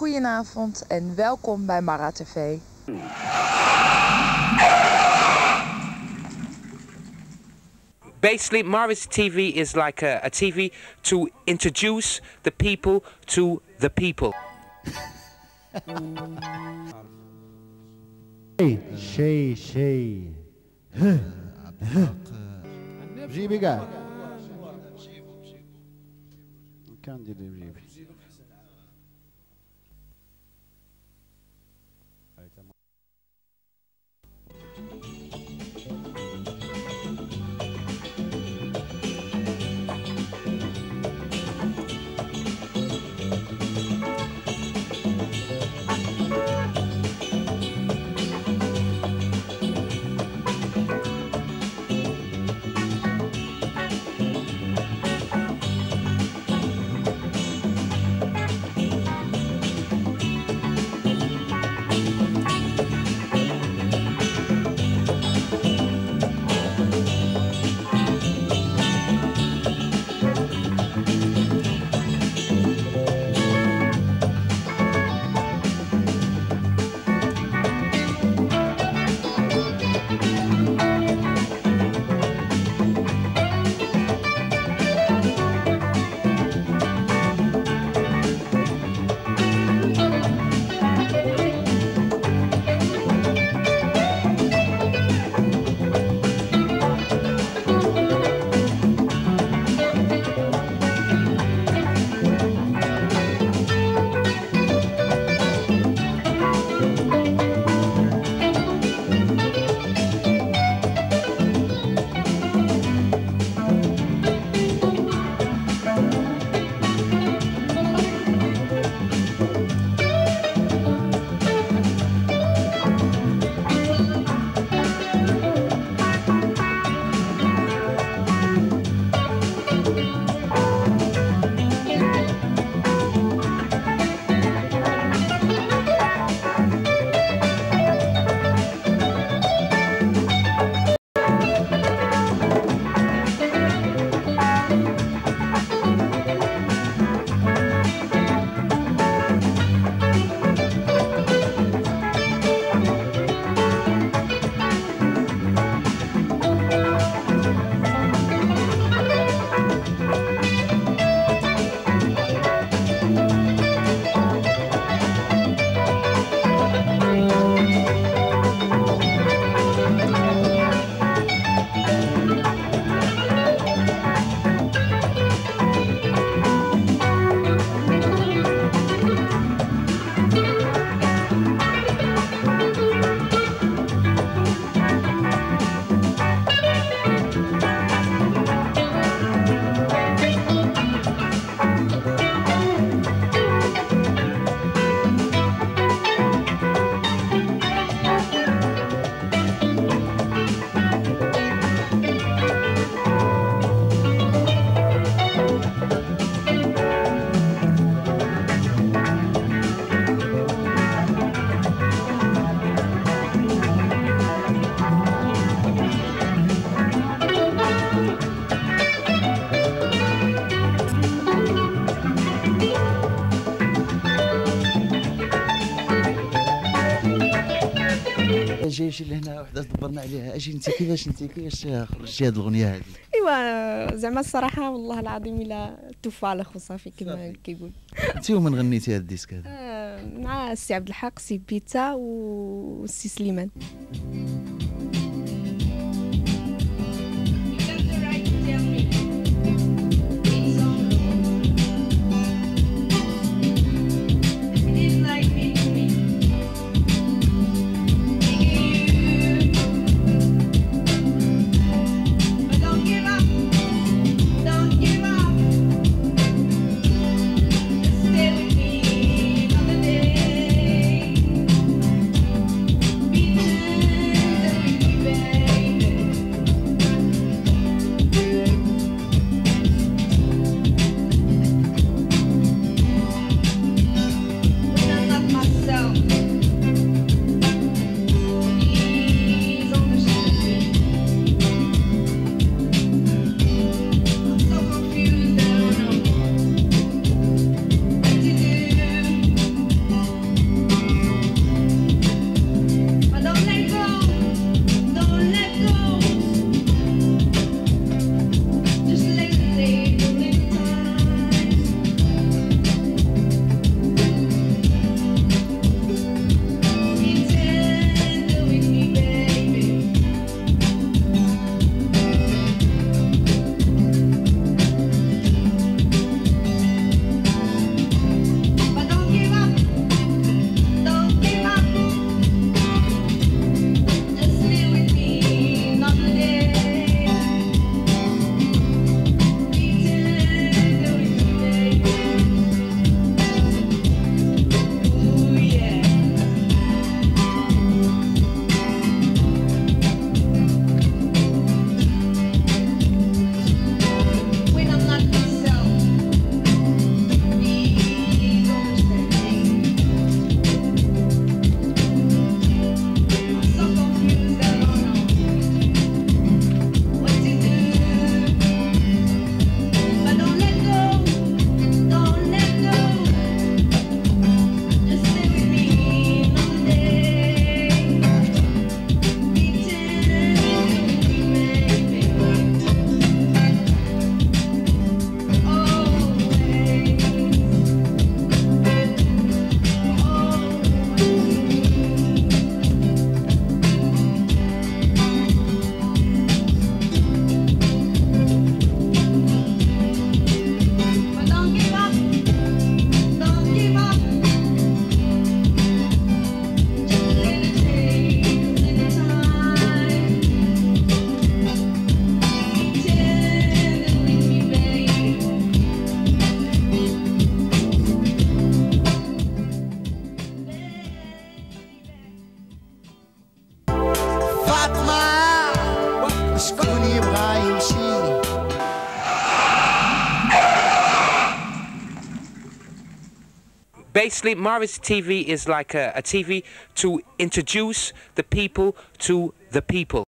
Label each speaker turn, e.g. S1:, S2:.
S1: goedenavond en welkom bij Mara TV.
S2: Basically, Mara's TV is like a, a TV to introduce the people to the people.
S3: شيء شيء جيبي كاع كان ندير بجيبي
S4: جاي شي لهنا وحدة دبرنا عليها؟ أجي انت؟ كيفاش انت؟ كيفاش خرجتي هذه الأغنية هذه؟
S5: إيوا زعما الصراحة والله العظيم الا توفى على خو صافي. كما كيقول.
S4: أنت ومن غنيتي هذا الديسك هذا؟
S5: آه، مع السي عبد الحق سي بيتا والسي سليمان.
S2: Basically, Morris TV is like a, a TV to introduce the people to the people.